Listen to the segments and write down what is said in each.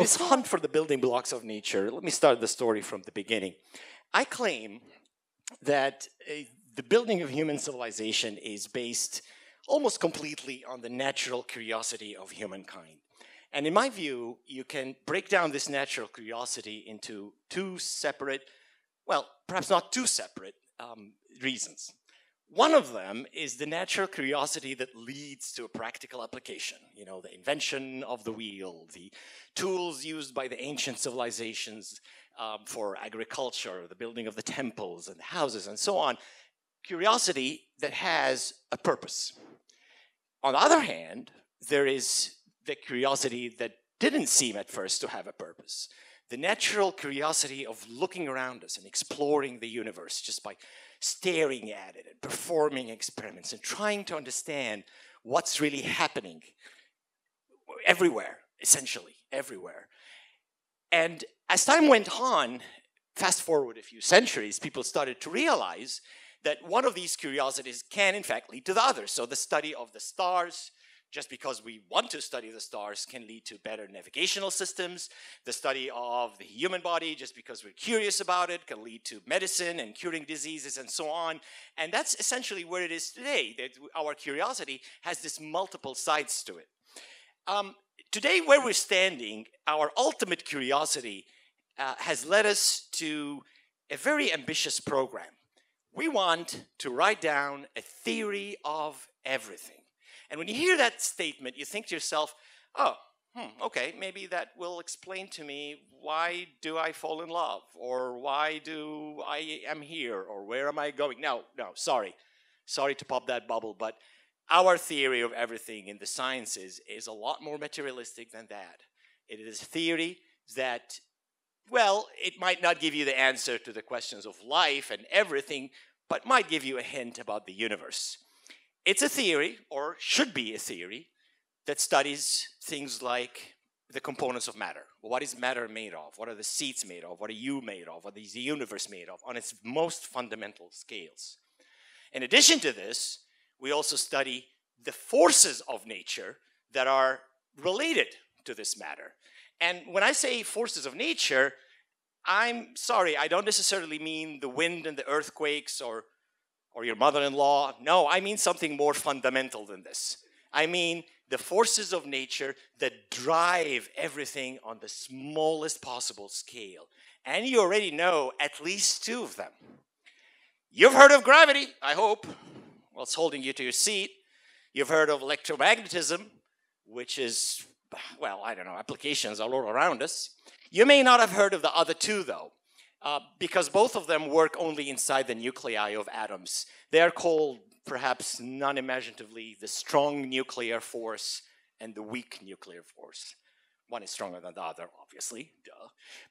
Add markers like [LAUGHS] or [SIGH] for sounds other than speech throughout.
this hunt for the building blocks of nature, let me start the story from the beginning. I claim that uh, the building of human civilization is based almost completely on the natural curiosity of humankind. And in my view, you can break down this natural curiosity into two separate, well, perhaps not two separate um, reasons. One of them is the natural curiosity that leads to a practical application. You know, the invention of the wheel, the tools used by the ancient civilizations um, for agriculture, the building of the temples and the houses and so on. Curiosity that has a purpose. On the other hand, there is the curiosity that didn't seem at first to have a purpose. The natural curiosity of looking around us and exploring the universe just by staring at it and performing experiments and trying to understand what's really happening everywhere, essentially, everywhere. And as time went on, fast forward a few centuries, people started to realize that one of these curiosities can, in fact, lead to the other. So the study of the stars, just because we want to study the stars can lead to better navigational systems. The study of the human body, just because we're curious about it, can lead to medicine and curing diseases and so on. And that's essentially where it is today, that our curiosity has this multiple sides to it. Um, today, where we're standing, our ultimate curiosity uh, has led us to a very ambitious program. We want to write down a theory of everything. And when you hear that statement, you think to yourself, oh, hmm, okay, maybe that will explain to me why do I fall in love, or why do I am here, or where am I going? No, no, sorry. Sorry to pop that bubble, but our theory of everything in the sciences is a lot more materialistic than that. It is a theory that, well, it might not give you the answer to the questions of life and everything, but might give you a hint about the universe. It's a theory, or should be a theory, that studies things like the components of matter. What is matter made of? What are the seeds made of? What are you made of? What is the universe made of? On its most fundamental scales. In addition to this, we also study the forces of nature that are related to this matter. And when I say forces of nature, I'm sorry, I don't necessarily mean the wind and the earthquakes or or your mother in law. No, I mean something more fundamental than this. I mean the forces of nature that drive everything on the smallest possible scale. And you already know at least two of them. You've heard of gravity, I hope. Well, it's holding you to your seat. You've heard of electromagnetism, which is, well, I don't know, applications all around us. You may not have heard of the other two, though uh, because both of them work only inside the nuclei of atoms. They are called, perhaps non-imaginatively, the strong nuclear force and the weak nuclear force. One is stronger than the other, obviously, duh.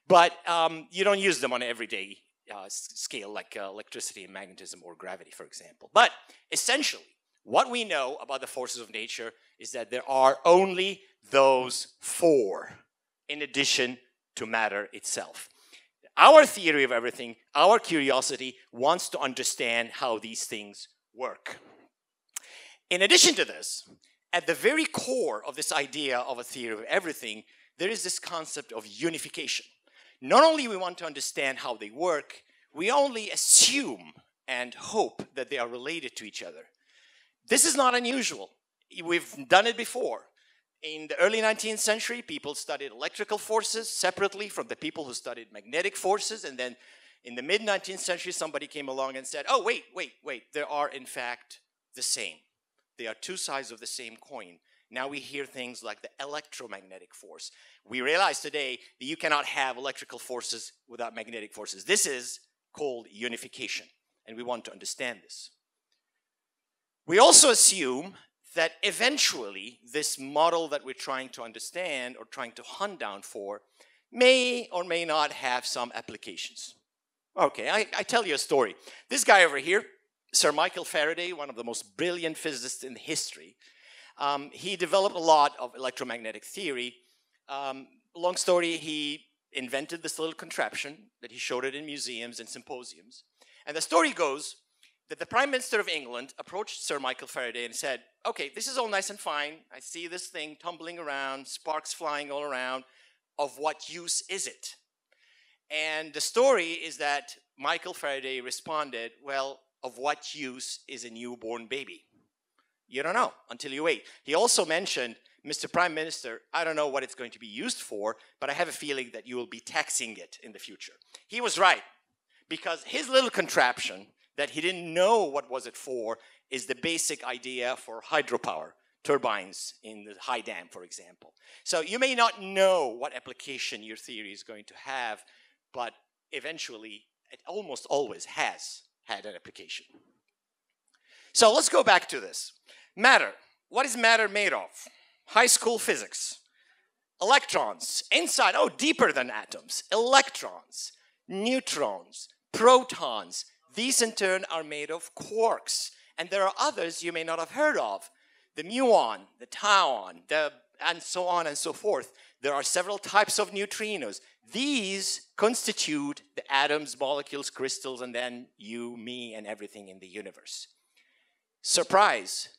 But um, you don't use them on everyday uh, scale like uh, electricity and magnetism or gravity, for example. But essentially, what we know about the forces of nature is that there are only those four in addition to matter itself. Our theory of everything, our curiosity, wants to understand how these things work. In addition to this, at the very core of this idea of a theory of everything, there is this concept of unification. Not only we want to understand how they work, we only assume and hope that they are related to each other. This is not unusual. We've done it before. In the early 19th century, people studied electrical forces separately from the people who studied magnetic forces. And then in the mid 19th century, somebody came along and said, oh, wait, wait, wait, there are in fact the same. They are two sides of the same coin. Now we hear things like the electromagnetic force. We realize today that you cannot have electrical forces without magnetic forces. This is called unification, and we want to understand this. We also assume that eventually this model that we're trying to understand or trying to hunt down for may or may not have some applications. Okay, I, I, tell you a story. This guy over here, Sir Michael Faraday, one of the most brilliant physicists in history, um, he developed a lot of electromagnetic theory. Um, long story, he invented this little contraption that he showed it in museums and symposiums. And the story goes that the Prime Minister of England approached Sir Michael Faraday and said, Okay, this is all nice and fine. I see this thing tumbling around, sparks flying all around. of what use is it? And the story is that Michael Faraday responded, Well, of what use is a newborn baby? You don't know until you wait. He also mentioned, Mr. Prime Minister, I don't know what it's going to be used for, but I have a feeling that you will be taxing it in the future. He was right, because his little contraption that he didn't know what was it for is the basic idea for hydropower turbines in the high dam, for example. So you may not know what application your theory is going to have, but eventually it almost always has had an application. So let's go back to this. Matter. What is matter made of? High school physics. Electrons. Inside, oh, deeper than atoms. Electrons, neutrons, protons. These in turn are made of quarks. And there are others you may not have heard of. The muon, the tauon, the, and so on and so forth. There are several types of neutrinos. These constitute the atoms, molecules, crystals, and then you, me, and everything in the universe. Surprise!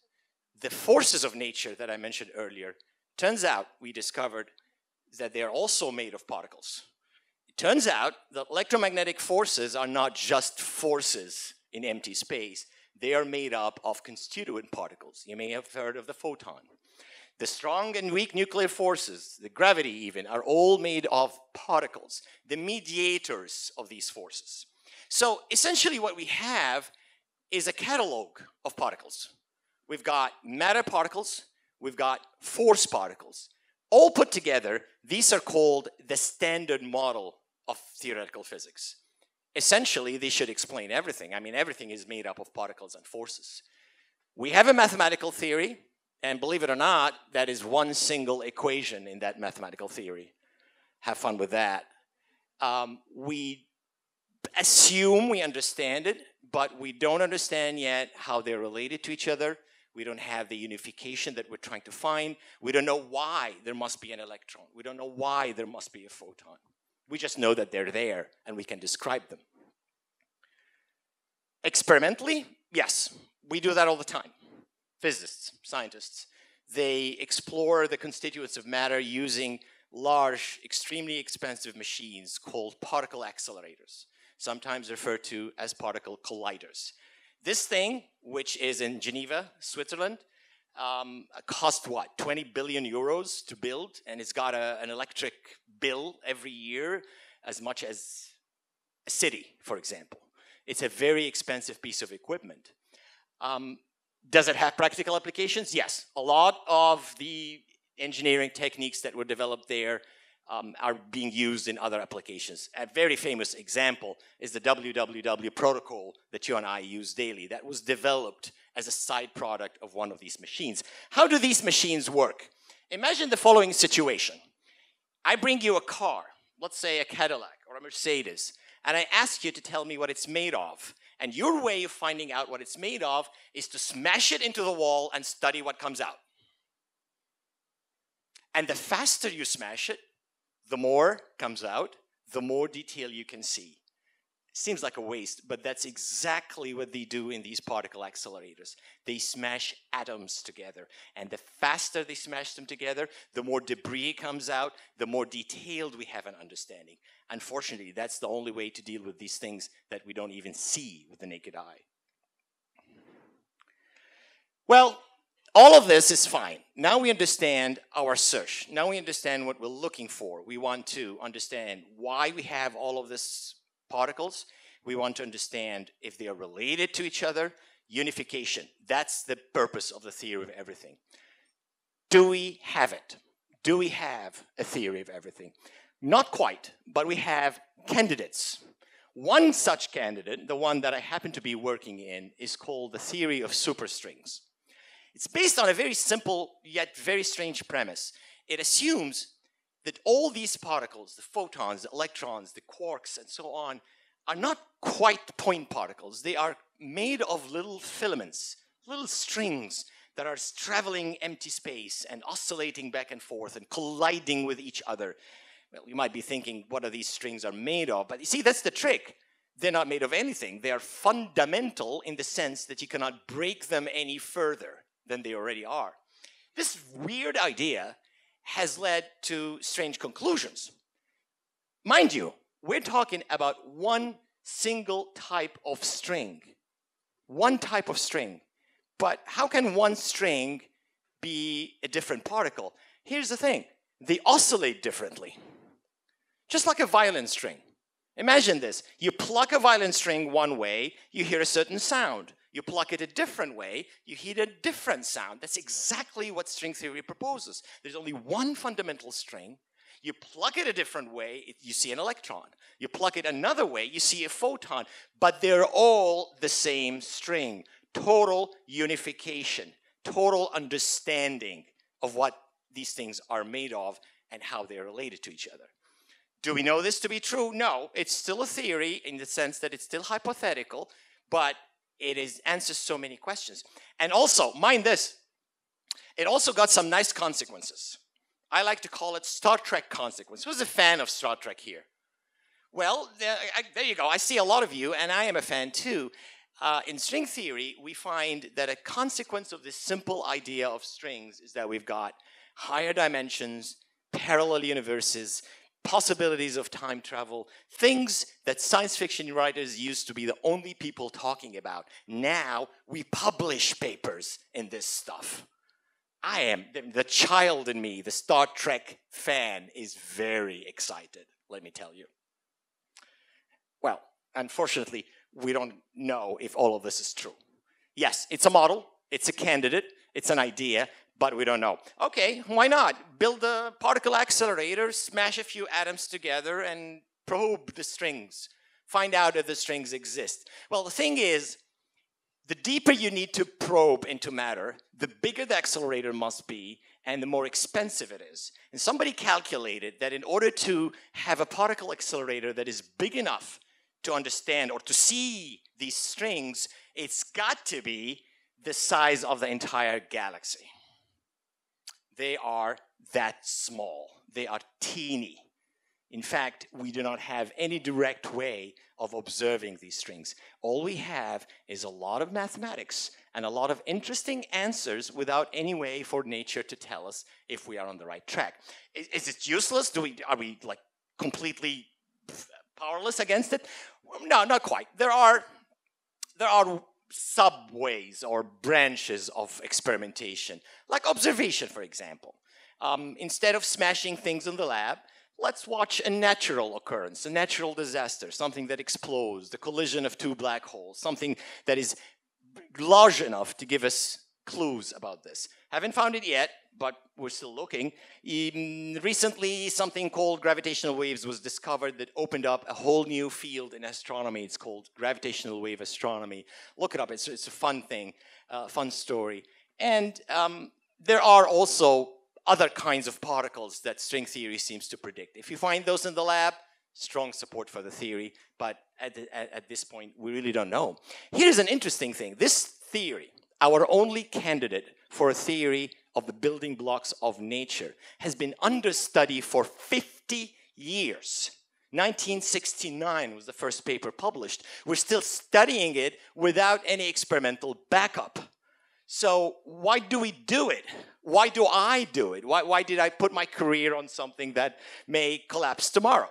The forces of nature that I mentioned earlier, turns out we discovered that they are also made of particles. It turns out that electromagnetic forces are not just forces in empty space, they are made up of constituent particles. You may have heard of the photon. The strong and weak nuclear forces, the gravity even, are all made of particles, the mediators of these forces. So essentially, what we have is a catalog of particles. We've got matter particles, we've got force particles. All put together, these are called the standard model of theoretical physics. Essentially, they should explain everything. I mean, everything is made up of particles and forces. We have a mathematical theory, and believe it or not, that is one single equation in that mathematical theory. Have fun with that. Um, we assume we understand it, but we don't understand yet how they're related to each other. We don't have the unification that we're trying to find. We don't know why there must be an electron. We don't know why there must be a photon. We just know that they're there and we can describe them. Experimentally, yes, we do that all the time physicists, scientists. They explore the constituents of matter using large, extremely expensive machines called particle accelerators, sometimes referred to as particle colliders. This thing, which is in Geneva, Switzerland, um, cost what, 20 billion euros to build, and it's got a, an electric bill every year as much as a city, for example. It's a very expensive piece of equipment. Um, does it have practical applications? Yes. A lot of the engineering techniques that were developed there um, are being used in other applications. A very famous example is the WWW protocol that you and I use daily. That was developed as a side product of one of these machines. How do these machines work? Imagine the following situation. I bring you a car, let's say a Cadillac or a Mercedes, and I ask you to tell me what it's made of. And your way of finding out what it's made of is to smash it into the wall and study what comes out. And the faster you smash it, the more comes out, the more detail you can see. Seems like a waste, but that's exactly what they do in these particle accelerators. They smash atoms together, and the faster they smash them together, the more debris comes out, the more detailed we have an understanding. Unfortunately, that's the only way to deal with these things that we don't even see with the naked eye. Well, all of this is fine. Now we understand our search. Now we understand what we're looking for. We want to understand why we have all of these particles. We want to understand if they are related to each other. Unification. That's the purpose of the theory of everything. Do we have it? Do we have a theory of everything? Not quite, but we have candidates. One such candidate, the one that I happen to be working in, is called the theory of superstrings. It's based on a very simple yet very strange premise. It assumes that all these particles, the photons, the electrons, the quarks, and so on, are not quite point particles. They are made of little filaments, little strings that are traveling empty space and oscillating back and forth and colliding with each other. Well, you might be thinking, what are these strings are made of? But you see, that's the trick. They're not made of anything. They are fundamental in the sense that you cannot break them any further than they already are. This weird idea has led to strange conclusions. Mind you, we're talking about one single type of string. One type of string. But how can one string be a different particle? Here's the thing they oscillate differently, just like a violin string. Imagine this you pluck a violin string one way, you hear a certain sound. You pluck it a different way, you hear a different sound. That's exactly what string theory proposes. There's only one fundamental string. You pluck it a different way, you see an electron. You pluck it another way, you see a photon. But they're all the same string. Total unification, total understanding of what these things are made of and how they're related to each other. Do we know this to be true? No. It's still a theory in the sense that it's still hypothetical, but it is answers so many questions. And also, mind this, it also got some nice consequences. I like to call it Star Trek consequence. Who's a fan of Star Trek here? Well, there, I, there you go. I see a lot of you, and I am a fan too. Uh, in string theory, we find that a consequence of this simple idea of strings is that we've got higher dimensions, parallel universes, possibilities of time travel, things that science fiction writers used to be the only people talking about. Now we publish papers in this stuff. I am, the child in me, the Star Trek fan, is very excited, let me tell you. Well, unfortunately, we don't know if all of this is true. Yes, it's a model, it's a candidate, it's an idea, but we don't know. Okay, why not? Build a particle accelerator, smash a few atoms together, and probe the strings. Find out if the strings exist. Well, the thing is, the deeper you need to probe into matter, the bigger the accelerator must be, and the more expensive it is. And somebody calculated that in order to have a particle accelerator that is big enough to understand or to see these strings, it's got to be the size of the entire galaxy they are that small. They are teeny. In fact, we do not have any direct way of observing these strings. All we have is a lot of mathematics and a lot of interesting answers without any way for nature to tell us if we are on the right track. Is, is it useless? Do we, are we like completely powerless against it? No, not quite. There are, there are subways or branches of experimentation, like observation, for example. Um, instead of smashing things in the lab, let's watch a natural occurrence, a natural disaster, something that explodes, the collision of two black holes, something that is large enough to give us clues about this. Haven't found it yet, but we're still looking. recently, something called gravitational waves was discovered that opened up a whole new field in astronomy. It's called gravitational wave astronomy. Look it up, it's, it's a fun thing, uh, fun story. And um, there are also other kinds of particles that string theory seems to predict. If you find those in the lab, strong support for the theory, but at, the, at, at this point, we really don't know. Here's an interesting thing. This theory, our only candidate for a theory of the building blocks of nature has been under study for 50 years. 1969 was the first paper published. We're still studying it without any experimental backup. So, why do we do it? Why do I do it? Why, why did I put my career on something that may collapse tomorrow?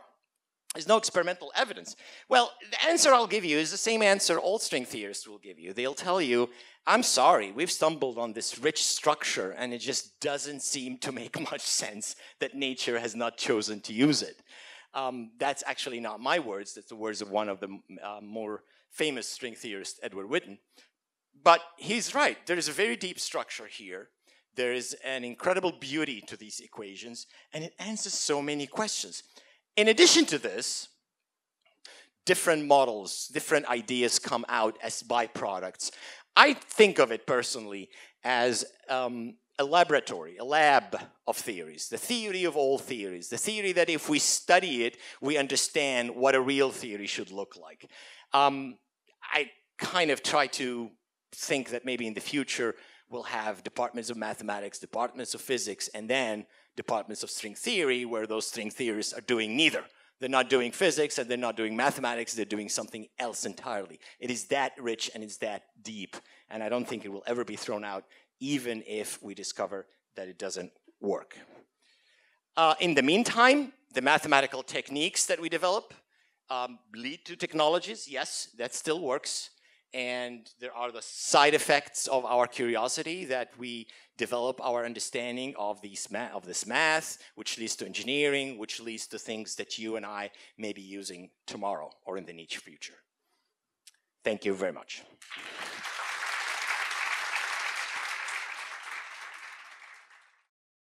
There's no experimental evidence. Well, the answer I'll give you is the same answer all string theorists will give you. They'll tell you, I'm sorry, we've stumbled on this rich structure and it just doesn't seem to make [LAUGHS] much sense that nature has not chosen to use it. Um, that's actually not my words, that's the words of one of the uh, more famous string theorists, Edward Witten. But he's right, there is a very deep structure here. There is an incredible beauty to these equations, and it answers so many questions. In addition to this, different models, different ideas come out as byproducts. I think of it personally as um, a laboratory, a lab of theories, the theory of all theories, the theory that if we study it, we understand what a real theory should look like. Um, I kind of try to think that maybe in the future we'll have departments of mathematics, departments of physics, and then departments of string theory where those string theorists are doing neither. They're not doing physics and they're not doing mathematics, they're doing something else entirely. It is that rich and it's that deep, and I don't think it will ever be thrown out, even if we discover that it doesn't work. Uh, in the meantime, the mathematical techniques that we develop um, lead to technologies. Yes, that still works. And there are the side effects of our curiosity that we develop our understanding of, these of this math, which leads to engineering, which leads to things that you and I may be using tomorrow or in the near future. Thank you very much.